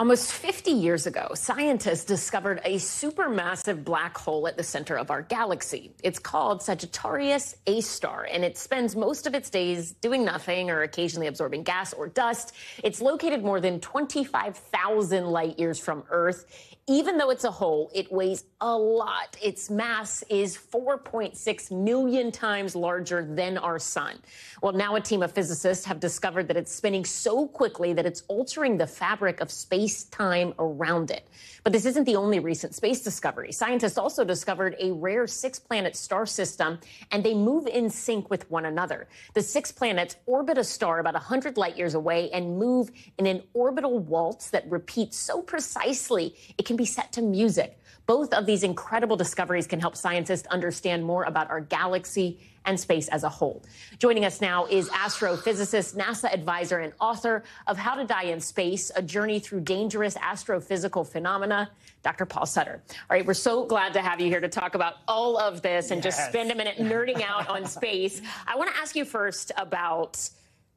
Almost 50 years ago, scientists discovered a supermassive black hole at the center of our galaxy. It's called Sagittarius A star, and it spends most of its days doing nothing or occasionally absorbing gas or dust. It's located more than 25,000 light years from Earth. Even though it's a hole, it weighs a lot. Its mass is 4.6 million times larger than our sun. Well, now a team of physicists have discovered that it's spinning so quickly that it's altering the fabric of space time around it. But this isn't the only recent space discovery. Scientists also discovered a rare six planet star system, and they move in sync with one another. The six planets orbit a star about 100 light years away and move in an orbital waltz that repeats so precisely it can set to music. Both of these incredible discoveries can help scientists understand more about our galaxy and space as a whole. Joining us now is astrophysicist, NASA advisor, and author of How to Die in Space A Journey Through Dangerous Astrophysical Phenomena, Dr. Paul Sutter. All right, we're so glad to have you here to talk about all of this and yes. just spend a minute nerding out on space. I want to ask you first about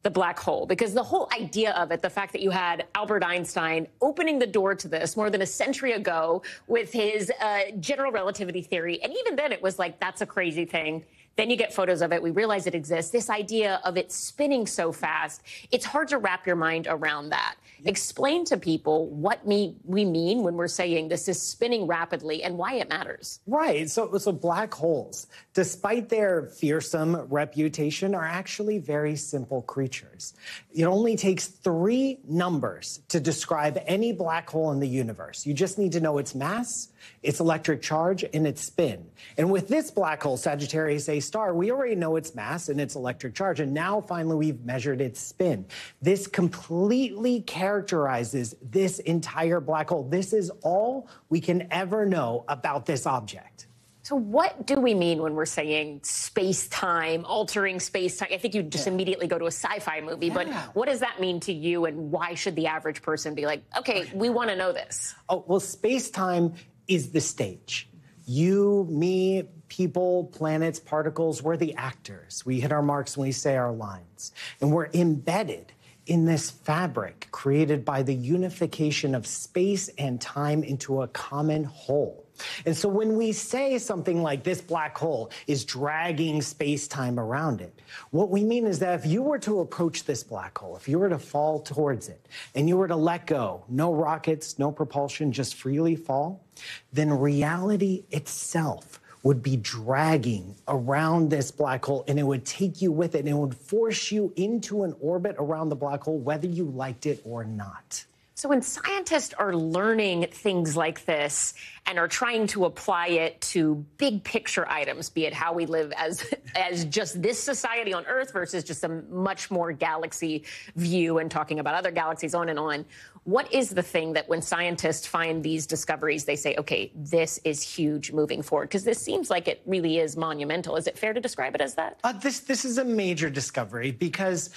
the black hole because the whole idea of it, the fact that you had Albert Einstein opening the door to this more than a century ago with his uh, general relativity theory, and even then it was like, that's a crazy thing. Then you get photos of it. We realize it exists. This idea of it spinning so fast, it's hard to wrap your mind around that. Explain to people what me, we mean when we're saying this is spinning rapidly and why it matters. Right. So, so black holes, despite their fearsome reputation, are actually very simple creatures. It only takes three numbers to describe any black hole in the universe. You just need to know its mass, its electric charge, and its spin. And with this black hole, Sagittarius A star, we already know its mass and its electric charge. And now finally we've measured its spin. This completely characterizes this entire black hole. This is all we can ever know about this object. So, what do we mean when we're saying space time, altering space time? I think you just yeah. immediately go to a sci fi movie, yeah. but what does that mean to you, and why should the average person be like, okay, we want to know this? Oh, well, space time is the stage. You, me, people, planets, particles, we're the actors. We hit our marks when we say our lines. And we're embedded in this fabric created by the unification of space and time into a common whole. And so when we say something like this black hole is dragging space time around it, what we mean is that if you were to approach this black hole, if you were to fall towards it, and you were to let go, no rockets, no propulsion, just freely fall, then reality itself would be dragging around this black hole and it would take you with it and it would force you into an orbit around the black hole, whether you liked it or not. So, when scientists are learning things like this and are trying to apply it to big picture items, be it how we live as as just this society on Earth versus just a much more galaxy view and talking about other galaxies on and on, what is the thing that when scientists find these discoveries, they say, okay, this is huge moving forward? Because this seems like it really is monumental. Is it fair to describe it as that? Uh, this this is a major discovery because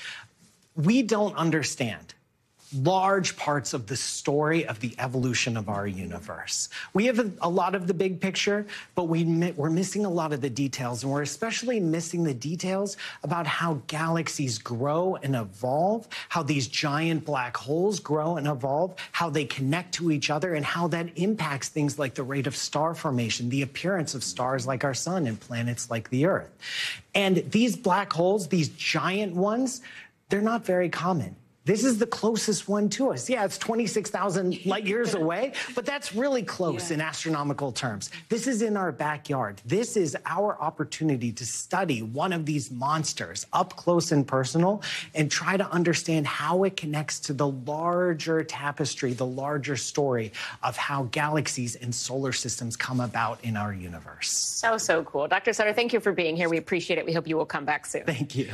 we don't understand large parts of the story of the evolution of our universe. We have a, a lot of the big picture, but we, we're missing a lot of the details, and we're especially missing the details about how galaxies grow and evolve, how these giant black holes grow and evolve, how they connect to each other, and how that impacts things like the rate of star formation, the appearance of stars like our sun and planets like the Earth. And these black holes, these giant ones, they're not very common. This is the closest one to us. Yeah, it's 26,000 light years away, but that's really close yeah. in astronomical terms. This is in our backyard. This is our opportunity to study one of these monsters up close and personal and try to understand how it connects to the larger tapestry, the larger story of how galaxies and solar systems come about in our universe. So, so cool. Dr. Sutter, thank you for being here. We appreciate it. We hope you will come back soon. Thank you.